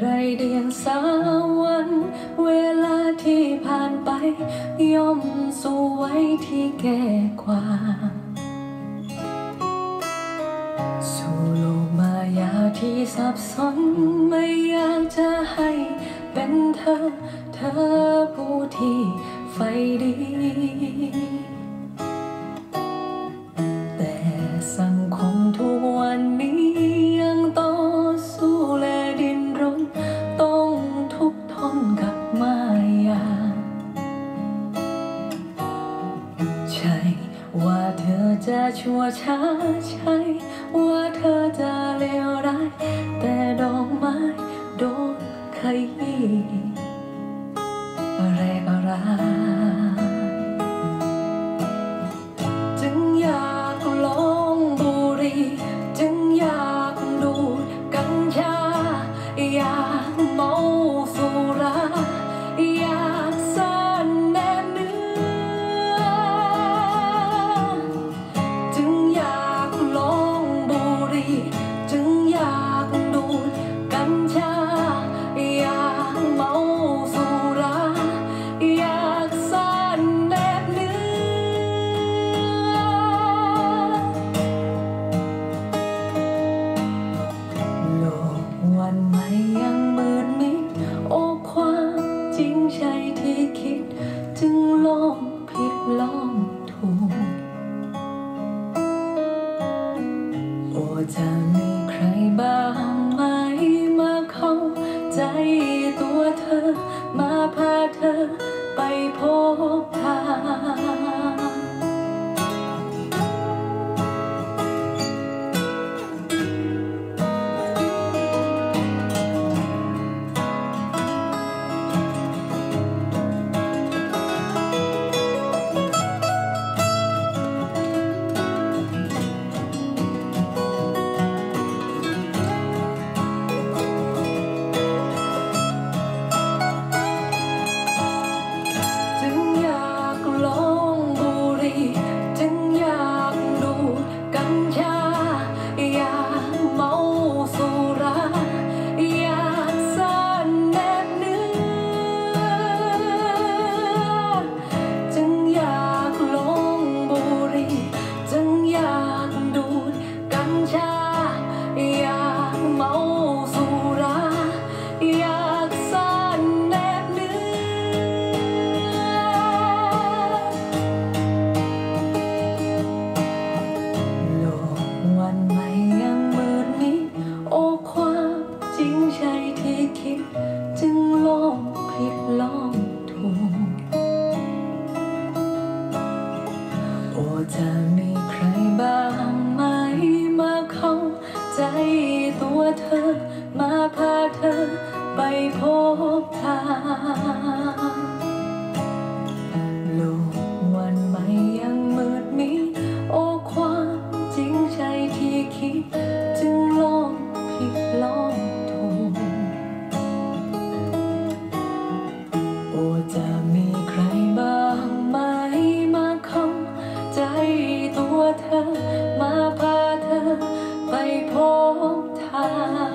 ไรเดียงสาวัน เวลาที่ผ่านไป ย่อมสู้ไว้ที่แก่กว่า สู่โลกมายาที่สับสนไม่อยากจะให้เป็นเธอ เธอผู้ที่ไฟดี ชั่วช้าใช่ว่าเธอจะเลวร้ายแต่ดอกไม้โดนขยี้ จะมีใครบ้างไหมมาเข้าใจตัวเธอ มาพาเธอไปพบ ริงใจที่คิด จึงลองผิดลองถูกโอ้จะมีใครบ้างไหมมาเข้าใจตัวเธอ มาพาเธอไปพบทาง ตัวเธอ มาพาเธอไปพบทาง